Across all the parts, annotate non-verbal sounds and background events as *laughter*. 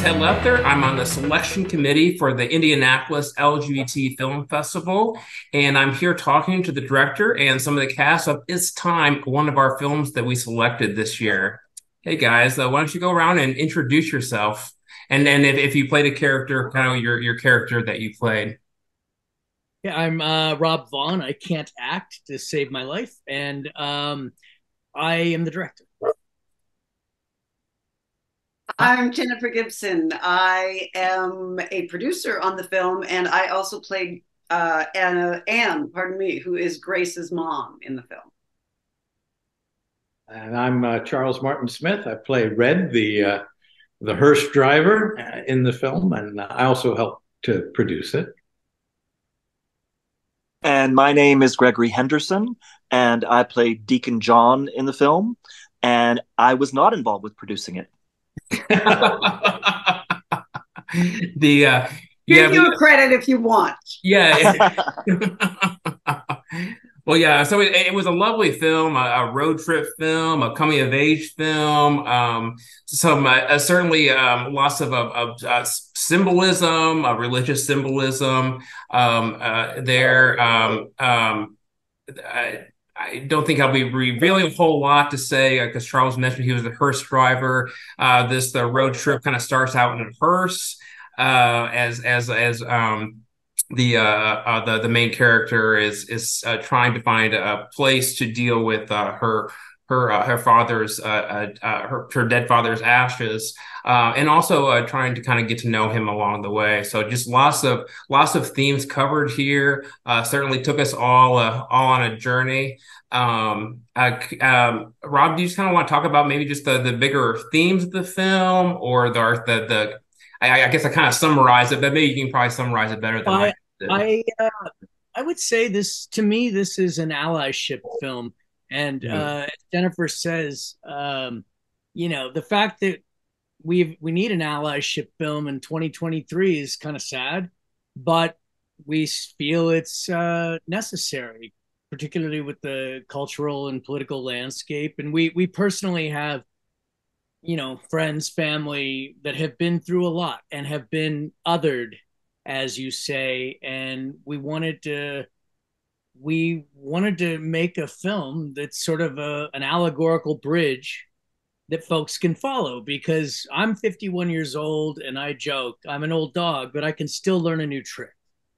Ted Letherer. I'm on the selection committee for the Indianapolis LGBT Film Festival, and I'm here talking to the director and some of the cast of This Time, one of our films that we selected this year. Hey guys, uh, why don't you go around and introduce yourself, and then if, if you played a character, kind of your your character that you played. Yeah, I'm uh, Rob Vaughn. I can't act to save my life, and um, I am the director. I'm Jennifer Gibson. I am a producer on the film, and I also played uh, Anna Anne, pardon me, who is Grace's mom in the film. And I'm uh, Charles Martin Smith. I play Red, the uh, the hearse driver uh, in the film, and I also helped to produce it. And my name is Gregory Henderson, and I played Deacon John in the film, and I was not involved with producing it. The uh, Give yeah, you credit if you want. Yeah. *laughs* *laughs* well, yeah. So it, it, was a lovely film, a, a, road trip film, a coming of age film. Um, some uh, uh, certainly um, lots of, of, of uh, symbolism, uh, religious symbolism um, uh, there. I, I don't think I'll be revealing a whole lot to say because uh, Charles mentioned he was a hearse driver. Uh, this the road trip kind of starts out in a hearse uh, as as as um, the uh, uh, the the main character is is uh, trying to find a place to deal with her her uh, her father's uh, uh, uh, her, her dead father's ashes, uh, and also uh, trying to kind of get to know him along the way. So just lots of lots of themes covered here. certainly took us all all on a journey. Um, um, Rob, do you just kind of want to talk about maybe just the the bigger themes of the film, or the the the I, I guess I kind of summarize it, but maybe you can probably summarize it better than I I, I, I would say this to me. This is an allyship film and uh, Jennifer says, um, you know, the fact that we we need an allyship film in 2023 is kind of sad, but we feel it's uh, necessary, particularly with the cultural and political landscape. And we we personally have, you know, friends, family that have been through a lot and have been othered, as you say, and we wanted to we wanted to make a film that's sort of a, an allegorical bridge that folks can follow because I'm 51 years old and I joke I'm an old dog, but I can still learn a new trick.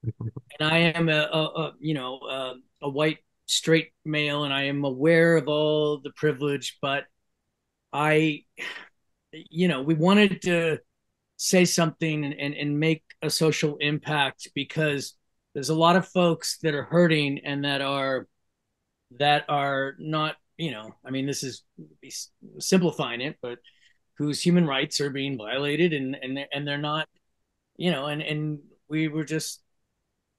*laughs* and I am a, a, a you know a, a, white straight male, and I am aware of all the privilege, but I, you know, we wanted to say something and, and, and make a social impact because there's a lot of folks that are hurting and that are that are not you know i mean this is simplifying it but whose human rights are being violated and and they're, and they're not you know and and we were just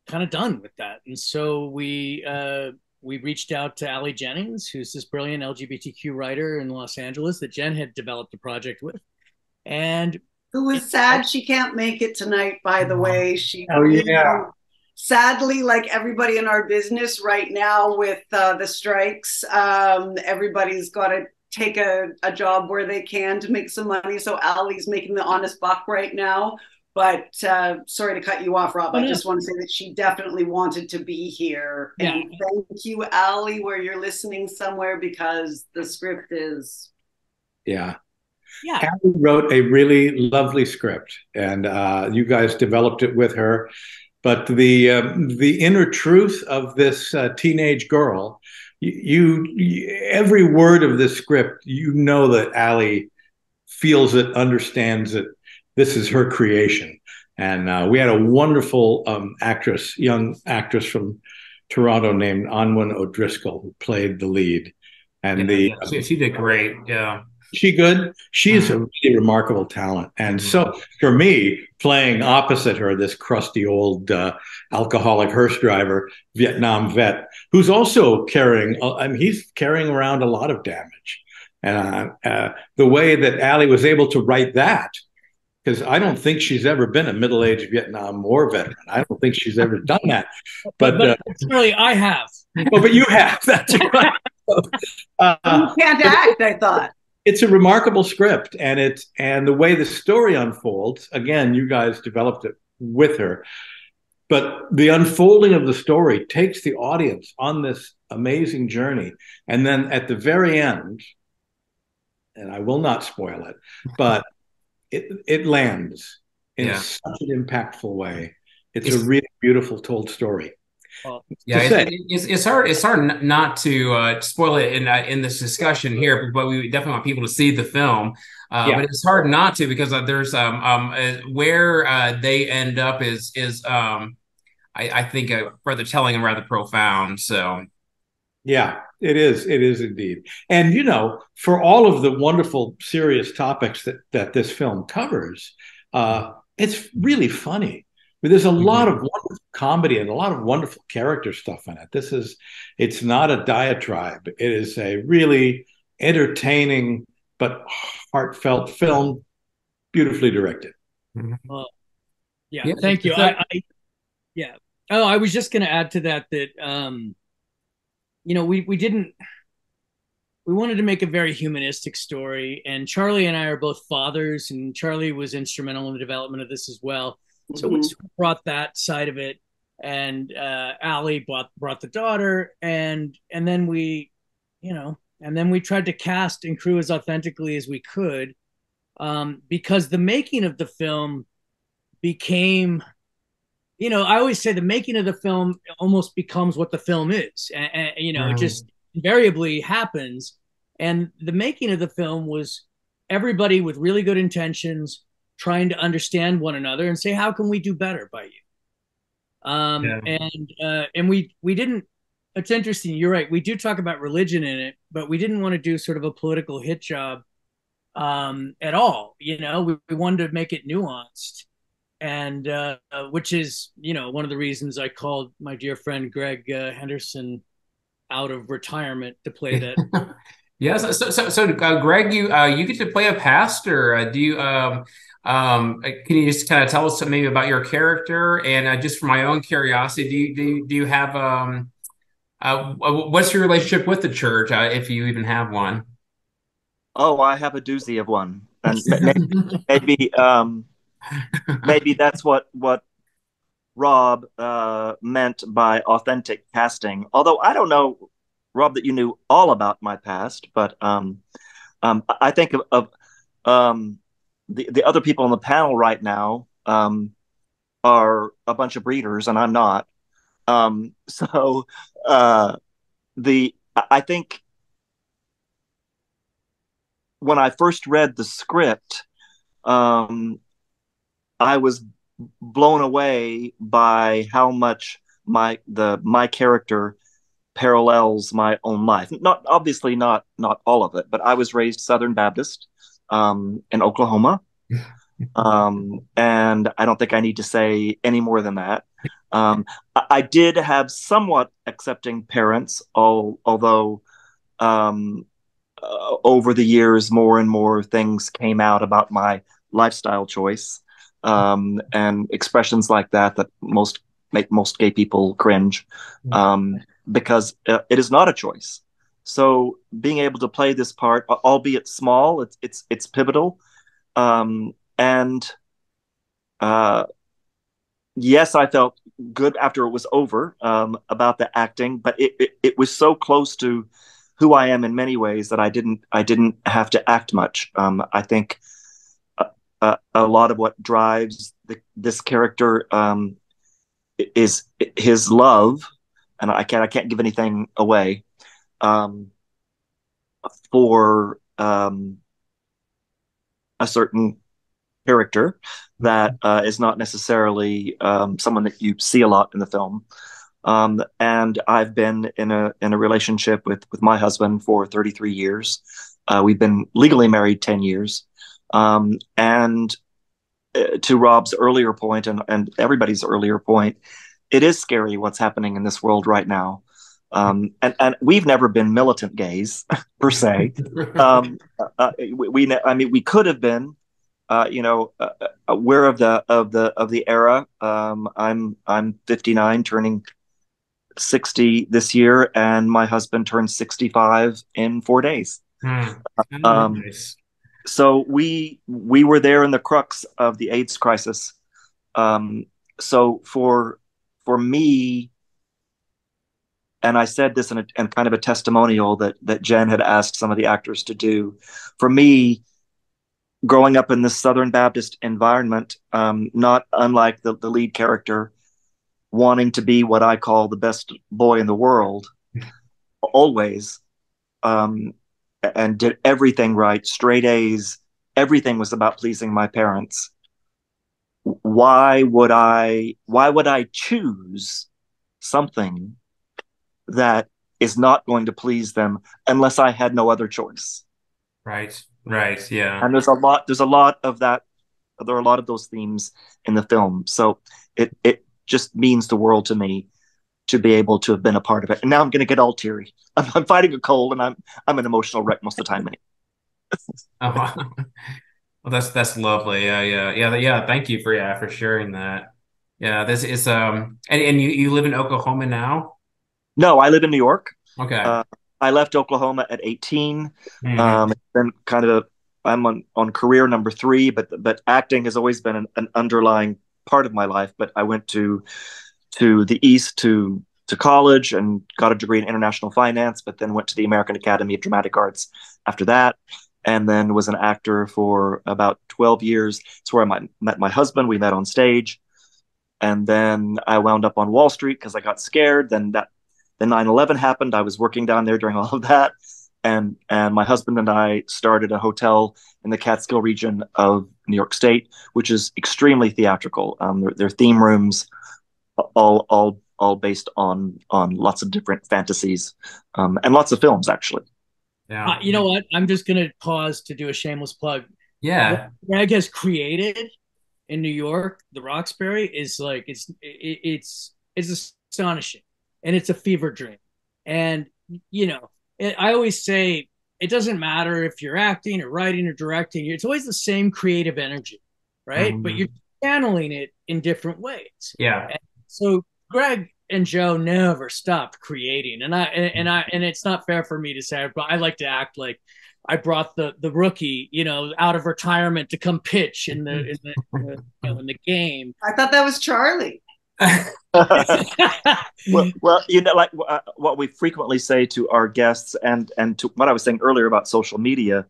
kind of done with that and so we uh we reached out to Ali Jennings, who's this brilliant LGBTQ writer in Los Angeles that Jen had developed a project with. And who was sad she can't make it tonight, by the way. She oh yeah sadly, like everybody in our business right now with uh, the strikes, um, everybody's got to take a, a job where they can to make some money. So Ali's making the honest buck right now. But uh, sorry to cut you off, Rob. I just want to say that she definitely wanted to be here. Yeah. And thank you, Ali, where you're listening somewhere because the script is. Yeah. Yeah. Ali wrote a really lovely script, and uh, you guys developed it with her but the uh, the inner truth of this uh, teenage girl, you, you, every word of this script, you know that Ali feels it, understands it. This is her creation, and uh, we had a wonderful um, actress, young actress from Toronto named Anwen O'Driscoll, who played the lead, and yeah, the yeah. she did great. Yeah, she good? She's a really remarkable talent. And so for me, playing opposite her, this crusty old uh, alcoholic hearse driver, Vietnam vet, who's also carrying, uh, I mean, he's carrying around a lot of damage. And uh, uh, the way that Ali was able to write that, because I don't think she's ever been a middle-aged Vietnam War veteran. I don't think she's ever done that. *laughs* But, but, uh, I have. Oh, but you have. *laughs* That's *laughs* right. Uh, you can't act. I thought. It's a remarkable script, and it's and the way the story unfolds. Again, you guys developed it with her, but the unfolding of the story takes the audience on this amazing journey, and then at the very end, and I will not spoil it, but *laughs* it it lands in yeah. such an impactful way. It's, it's, a really beautiful told story. Well, yeah, it, it's, it's hard. It's hard not to uh, spoil it in uh, in this discussion here, but we definitely want people to see the film. Uh, yeah. But it's hard not to because uh, there's um, um uh, where uh, they end up is is um I, I think rather telling and rather profound. So yeah, it is. It is indeed. And you know, for all of the wonderful, serious topics that that this film covers, uh, it's really funny. I mean, there's a mm-hmm. lot of wonderful comedy and a lot of wonderful character stuff in it. This is. It's not a diatribe. It is a really entertaining but heartfelt film, beautifully directed. Mm-hmm. yeah, yeah, Thank you. I, I, yeah. Oh, I was just going to add to that that. um you know, we we didn't we wanted to make a very humanistic story and charlie and i are both fathers and charlie was instrumental in the development of this as well so mm-hmm. we brought that side of it and uh ali brought brought the daughter and and then we you know and then we tried to cast and crew as authentically as we could um because the making of the film became you know, I always say the making of the film almost becomes what the film is. And, and you know, it just invariably happens. And the making of the film was everybody with really good intentions trying to understand one another and say, how can we do better by you? Um, yeah. and, uh, and we, we didn't, it's interesting. You're right. We do talk about religion in it, but we didn't want to do sort of a political hit job um, at all. You know, we, we wanted to make it nuanced and uh, which is you know one of the reasons I called my dear friend Greg uh, Henderson out of retirement to play that. *laughs* yes, so so, so uh, Greg, you uh, you get to play a pastor. Uh, do you? Um, um, can you just kind of tell us maybe about your character and uh, just for my own curiosity, do you do you, do you have um, what's your relationship with the church if you even have one? Oh, I have a doozy of one, and *laughs* maybe, maybe um, maybe that's what what Rob uh, meant by authentic casting. Although I don't know, Rob, that you knew all about my past, but um, um, I think of, of um, the the other people on the panel right now um, are a bunch of breeders, and I'm not. Um, *laughs* so uh, the I think when I first read the script, um, I was blown away by how much my the my character parallels my own life. Not obviously not not all of it, but I was raised Southern Baptist um, in Oklahoma, *laughs* um, and I don't think I need to say any more than that. Um, I, I, did have somewhat accepting parents, all, although um, uh, over the years, more and more things came out about my lifestyle choice um, and expressions like that that most make most gay people cringe mm-hmm. um, because uh, it is not a choice. So being able to play this part, albeit small, it's it's it's pivotal, um, and uh, yes, I felt good after it was over um, about the acting, but it, it, it was so close to who I am in many ways that I didn't I didn't have to act much. Um, I think uh, a lot of what drives the, this character um, is his love, and I can't I can't give anything away um, for um, a certain character that uh, is not necessarily um, someone that you see a lot in the film. Um, and I've been in a in a relationship with with my husband for 33 years. Uh, we've been legally married 10 years. Um, and uh, to Rob's earlier point and, and everybody's earlier point, it is scary what's happening in this world right now. Um, and, and we've never been militant gays *laughs* per se. Um, *laughs* uh, uh, we, we, I mean, we could have been, uh, you know, uh, uh, aware of the of the of the era. Um, I'm I'm 59, turning 60 this year, and my husband turns 65 in four days. Mm. Um, nice. So we we were there in the crux of the AIDS crisis. Um, so for for me, and I said this in, a, in kind of a testimonial that that Jen had asked some of the actors to do. For me, growing up in this Southern Baptist environment, um, not unlike the, the lead character, wanting to be what I call the best boy in the world, *laughs* always, um, and did everything right, straight A's. Everything was about pleasing my parents. Why would I? Why would I choose something that is not going to please them unless I had no other choice. Right. Right. Yeah. And there's a lot. There's a lot of that. There are a lot of those themes in the film. So it it just means the world to me to be able to have been a part of it. And now I'm going to get all teary. *laughs* I'm, I'm, fighting a cold, and I'm I'm an emotional wreck most of the time. *laughs* oh, well, that's that's lovely. Yeah, yeah, yeah, yeah. Thank you for yeah for sharing that. Yeah, this is um, and, and you you live in Oklahoma now. No, I live in New York. Okay. Uh, I left Oklahoma at 18. Mm-hmm. Um, then kind of I'm on, on career number three, but but acting has always been an, an, underlying part of my life. But I went to to the East to to college and got a degree in international finance, but then went to the American Academy of Dramatic Arts after that, and then was an actor for about 12 years. It's where I met my husband. We met on stage. And then I wound up on Wall Street because I got scared. Then that then 9/11 happened. I was working down there during *laughs* all of that, and and my husband and I started a hotel in the Catskill region of New York State, which is extremely theatrical. Um, their, their theme rooms, all all all based on on lots of different fantasies, um, and lots of films actually. Yeah. Uh, you know what? I'm just gonna pause to do a shameless plug. Yeah. What Greg has created in New York, the Roxbury, is like it's it, it's it's astonishing and it's a fever dream. And you know, it, I always say it doesn't matter if you're acting or writing or directing; it's always the same creative energy, right? Mm-hmm. But you're channeling it in different ways. Yeah. And so Greg and Joe never stopped creating, and I and, and I and it's not fair for me to say, but I like to act like I brought the the rookie, you know, out of retirement to come pitch in the in the, in the, you know, in the game. I thought that was Charlie. Well, well, you know, like uh, what we frequently say to our guests, and and to what I was saying earlier about social media,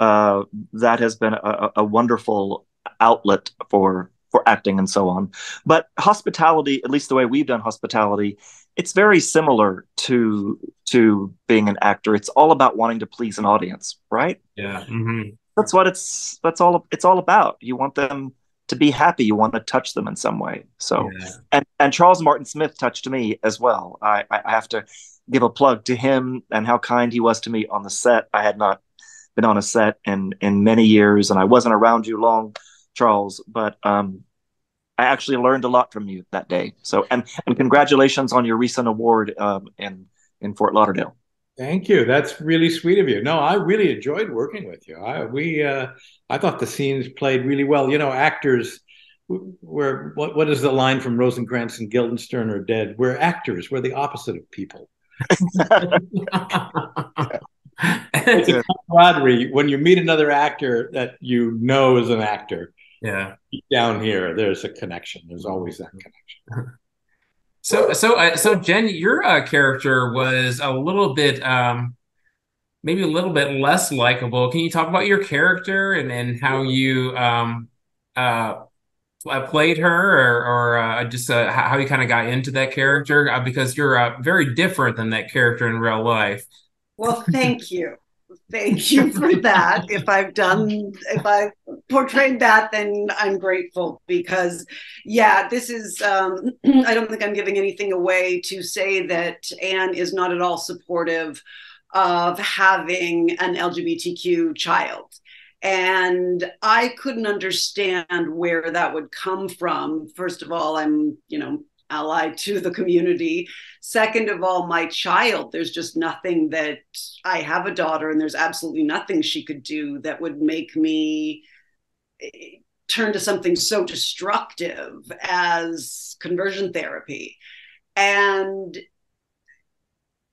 uh, that has been a, a, wonderful outlet for for acting and so on. But hospitality, at least the way we've done hospitality, it's very similar to to being an actor. It's all about wanting to please an audience, right? Yeah. Mm-hmm. That's what it's that's all it's all about. You want them to be happy you want to touch them in some way. So yeah. and and charles martin smith touched me as well. I, I have to give a plug to him and how kind he was to me on the set. I had not been on a set in in many years and i wasn't around you long charles but um i actually learned a lot from you that day. So and and congratulations on your recent award um in in fort lauderdale Thank you. That's really sweet of you. No, I really enjoyed working with you. I we uh, I thought the scenes played really well. You know, actors. We're what what is the line from Rosencrantz and Guildenstern are dead? We're actors. We're the opposite of people. *laughs* it's a camaraderie when you meet another actor that you know is an actor. Yeah. Down here, there's a connection. There's always that connection. *laughs* So, so, uh, so, Jen, your uh, character was a little bit, um, maybe a little bit less likable. Can you talk about your character and, and how you um, uh, played her, or, or uh, just uh, how you kind of got into that character? Uh, because you're uh, very different than that character in real life. Well, thank you. Thank you for that. If I've done, if I've portrayed that, then I'm grateful because, yeah, this is, um, *clears throat* I don't think I'm giving anything away to say that Anne is not at all supportive of having an LGBTQ child. And I couldn't understand where that would come from. First of all, I'm, you know, allied to the community. Second of all, my child, there's just nothing that I have a daughter, and there's absolutely nothing she could do that would make me eh, turn to something so destructive as conversion therapy. And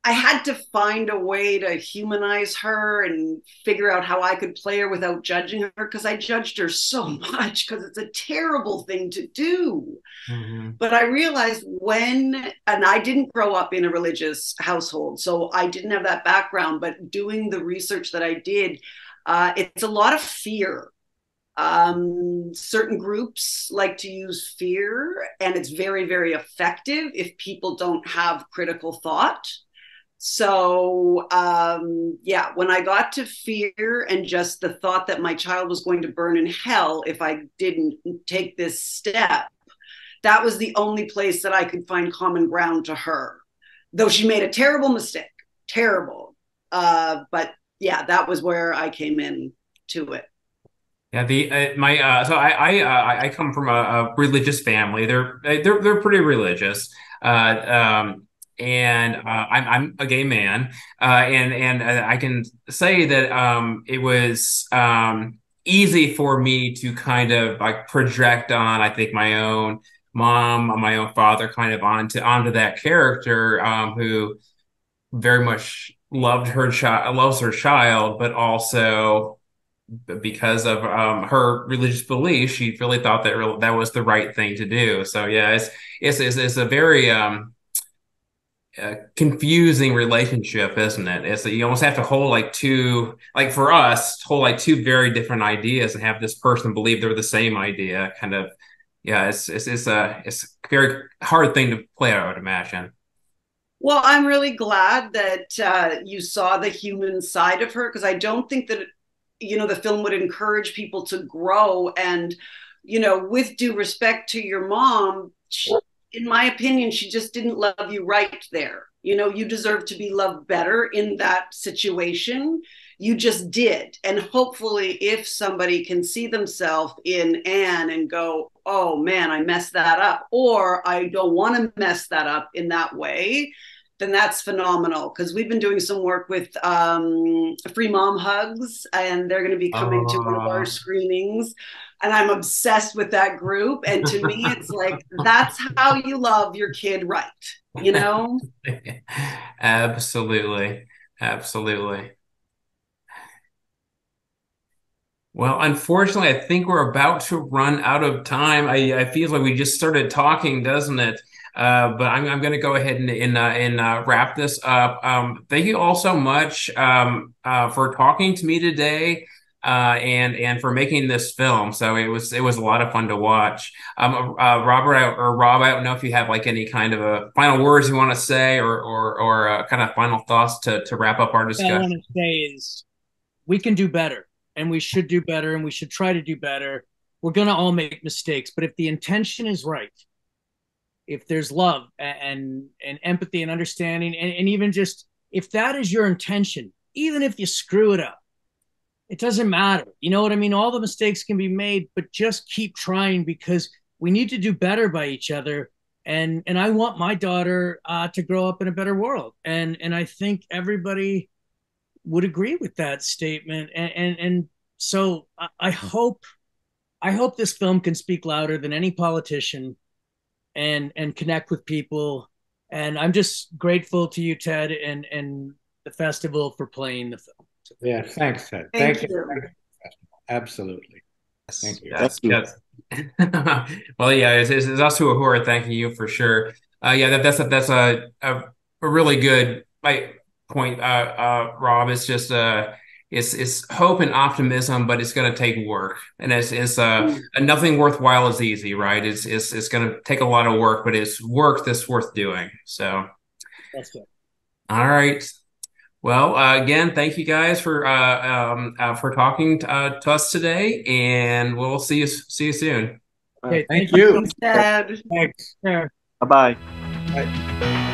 I had to find a way to humanize her and figure out how I could play her without judging her because I judged her so *laughs* much because it's a terrible thing to do. Mm-hmm. But I realized when, and I didn't grow up in a religious household, so I didn't have that background, but doing the research that I did, uh, it's a lot of fear. Um, certain groups like to use fear, and it's very, very effective if people don't have critical thought so um, yeah when i got to fear and just the thought that my child was going to burn in hell if i didn't take this step that was the only place that i could find common ground to her though she made a terrible mistake terrible uh, but yeah that was where i came in to it yeah, the uh, my uh, so I I uh, I come from a, a, religious family. They're they're they're pretty religious. Uh, um, and uh, I'm I'm a gay man, uh, and and uh, I can say that um, it was um, easy for me to kind of like project on. I think my own mom, my own father, kind of onto onto that character um, who very much loved her child, loves her child, but also because of um, her religious beliefs, she really thought that that was the right thing to do. So yeah, it's it's it's, it's a very a confusing relationship, isn't it? It's that you almost have to hold like two, like for us, hold like two very different ideas and have this person believe they're the same idea. Kind of, yeah. It's it's it's a it's a very hard thing to play. I would imagine. Well, I'm really glad that uh, you saw the human side of her because I don't think that you know the film would encourage people to grow and you know with due respect to your mom. She, in my opinion, she just didn't love you right there. You know, you deserve to be loved better in that situation. You just did. And hopefully, if somebody can see themselves in Anne and go, oh man, I messed that up, or I don't want to mess that up in that way, then that's phenomenal because we've been doing some work with um, Free Mom Hugs, and they're going to be coming uh, to one of our screenings. And I'm obsessed with that group. And to me, it's *laughs* like that's how you love your kid right, you know? *laughs* Absolutely. Absolutely. Well, unfortunately, I think we're about to run out of time. I, I feel like we just started talking, doesn't it? Uh, but I'm, I'm going to go ahead and and, uh, and uh, wrap this up. Um, thank you all so much um, uh, for talking to me today. Uh, and and for making this film, so it was it was a lot of fun to watch. Um, Robert or Rob, I don't know if you have like any kind of a final words you want to say, or or or kind of final thoughts to to wrap up our discussion. What I want to say is, we can do better, and we should do better, and we should try to do better. We're gonna all make mistakes, but if the intention is right, if there's love and and empathy and understanding and, and even just if that is your intention even if you screw it up it doesn't matter. You know what i mean? All the mistakes can be made but just keep trying because we need to do better by each other. And and i want my daughter uh, to grow up in a better world. And and i think everybody would agree with that statement. And and, and so I, I hope i hope this film can speak louder than any politician and and connect with people. And I'm just grateful to you, Ted, and and the festival for playing the film. Yeah, thanks, Ted. Thank, Thank you. you. Absolutely. Thank you. Yes, yes. *laughs* well, yeah, it's, it's, it's us who, who are thanking you for sure. Uh, yeah, that, that's a, that's a, a, a really good like, point, uh, uh, Rob. It's just uh, it's it's hope and optimism, but it's going to take work, and it's it's uh mm. nothing worthwhile is easy, right? It's it's it's going to take a lot of work, but it's work that's worth doing. So, that's good. All right. Well, uh, again, thank you guys for uh, um, uh, for talking to, uh, to, us today, and we'll see you see you soon. Okay, thank, thank you. you. Thanks. Bye-bye. Bye.